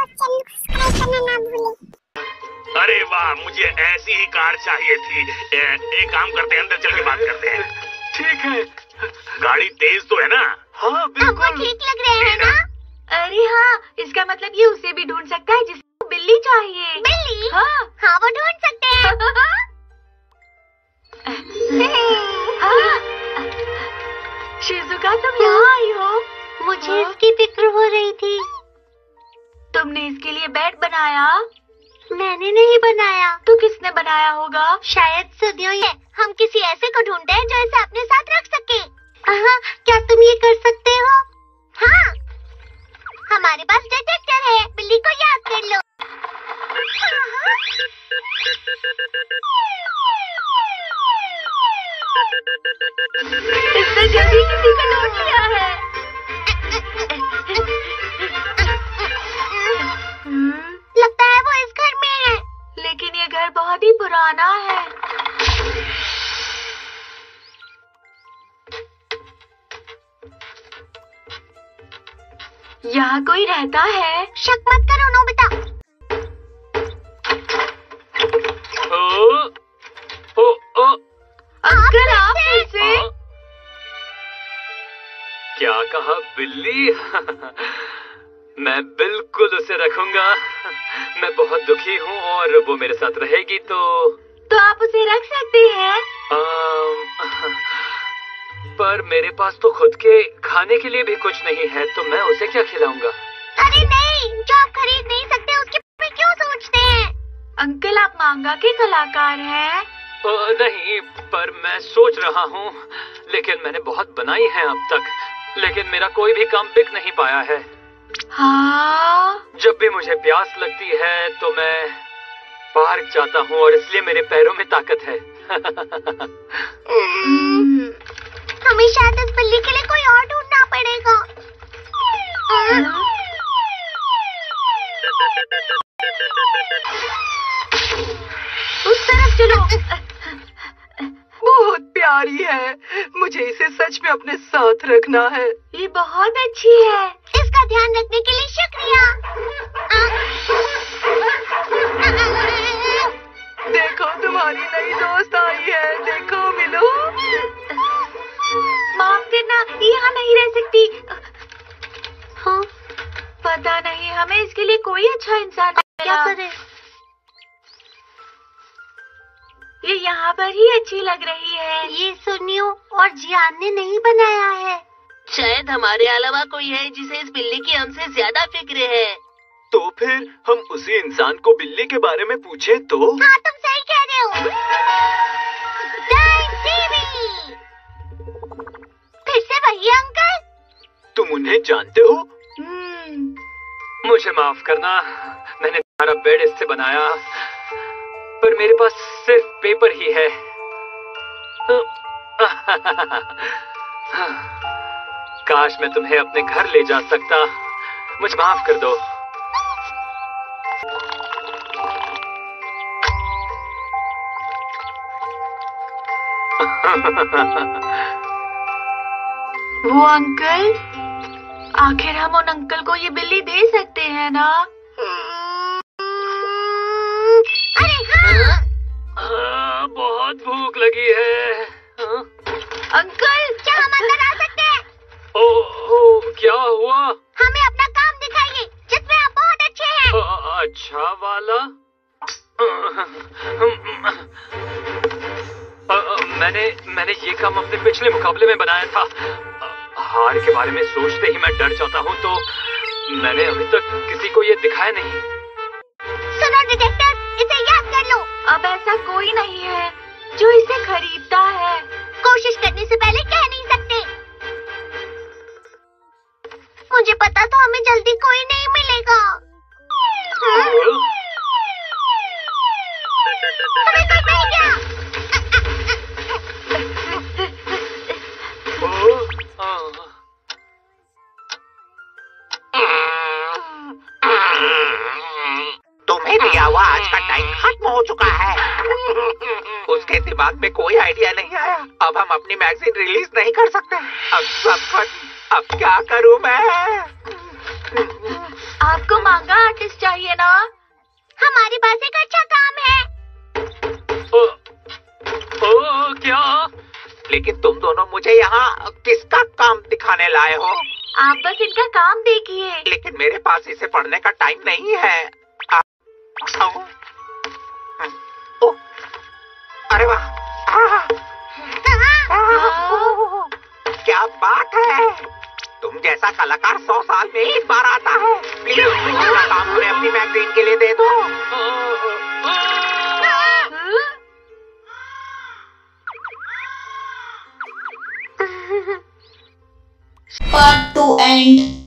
को चैनल को सब्सक्राइब करना ना भूलें अरे वाह मुझे ऐसी ही कार चाहिए थी। ए, एक काम करते हैं अंदर चल के बात करते हैं। ठीक है। गाड़ी तेज तो है ना? हाँ बिल्कुल। ठीक लग रहे हैं ना? अरे हाँ इसका मतलब ये उसे भी ढूंढ सकता है जिसको बिल्ली चाहिए। बिल्ली? हाँ। हाँ वो ढूंढ सकते हैं। हाँ। शिजुका तुम यहाँ आई हो? मुझे हाँ? इसकी फ़िक्र हो रही थी। तुमने इसके लिए बेड बनाया? मैंने नहीं बनाया। तो किसने बनाया होगा? शायद सदियों ये हम किसी ऐसे को ढूंढते हैं जो इसे अपने साथ रख सके। हाँ, क्या तुम ये कर सकते हो? हाँ। हमारे पास डिटेक्टर है। बिल्ली को याद कर लो। इसने जल्दी किसी का ढूंढ लिया है। घर बहुत ही पुराना है। यहाँ कोई रहता है? शक मत करो नोबिता ओ, ओ, ओ, अंकल आप फिर से हाँ? क्या कहा बिल्ली? मैं बिल्कुल उसे रखूँगा। मैं बहुत दुखी हूँ और वो मेरे साथ रहेगी तो तो आप उसे रख सकते हैं? पर मेरे पास तो खुद के खाने के लिए भी कुछ नहीं है तो मैं उसे क्या खिलाऊँगा? अरे नहीं जो आप खरीद नहीं सकते उसके में क्यों सोचते हैं? अंकल आप मांगा के कलाकार हैं। नहीं पर मैं सोच रहा हूँ लेकिन मैंने बहुत बनाई है अब तक लेकिन मेरा कोई भी काम बिक नहीं पाया है। हाँ। जब भी मुझे प्यास लगती है तो मैं पार्क जाता हूँ और इसलिए मेरे पैरों में ताकत है। हम्म, हमें शायद इस बिल्ली के लिए कोई और ढूंढना पड़ेगा। उस तरफ़ चलो। प्यारी है। मुझे इसे सच में अपने साथ रखना है। ये बहुत अच्छी है। इसका ध्यान रखने के लिए शुक्रिया। देखो तुम्हारी नई दोस्त आई है। देखो मिलो। माफ़ करना यहाँ नहीं रह सकती। हाँ, पता नहीं हमें इसके लिए कोई अच्छा इंसान क्या। करें ये यहाँ पर ही अच्छी लग रही है। ये सुनियो और जियान ने नहीं बनाया है। शायद हमारे अलावा कोई है जिसे इस बिल्ली की हमसे ज़्यादा फ़िक्र है। तो फिर हम उसी इंसान को बिल्ली के बारे में पूछे तो? हाँ तुम सही कह रहे हो। फिर से वही अंकल? तुम उन्हें जानते हो? हम्म, मुझे माफ़ करना मैंने तुम्हारा बेड इससे बनाया। पर मेरे पास सिर्फ़ पेपर ही है। काश मैं तुम्हें अपने घर ले जा सकता। मुझे माफ़ कर दो। वो अंकल, आखिर हम उन अंकल को ये बिल्ली दे सकते हैं ना? वाला मैंने मैंने ये काम अपने पिछले मुकाबले में बनाया था। हार के बारे में सोचते ही मैं डर जाता हूँ तो मैंने अभी तक किसी को ये दिखाया नहीं। सुनो डिटेक्टर इसे याद कर लो। अब ऐसा कोई नहीं है जो इसे खरीदता है। कोशिश करने से पहले कह नहीं सकते। मुझे पता तो हमें जल्दी कोई नहीं मिलेगा हाँ? हमें कोई मिल गया खत्म हो चुका है। उसके दिमाग में कोई आइडिया नहीं आया। अब हम अपनी मैगजीन रिलीज़ नहीं कर सकते। अब सब खत्म। अब क्या करूँ मैं? आपको मांगा आर्टिस्ट चाहिए ना? हमारे पास एक अच्छा क्या? लेकिन तुम दोनों मुझे यहाँ किसका काम दिखाने लाए हो? आप बस इनका काम देखिए। लेकिन मेरे पास इसे पढ़ने का टाइम नहीं है। आ। ओ, अरे वाह। क्या बात है। तुम जैसा कलाकार सौ साल में एक बार आता है प्लीज़ काम अपनी मैगजीन के लिए दे दो। Part to end.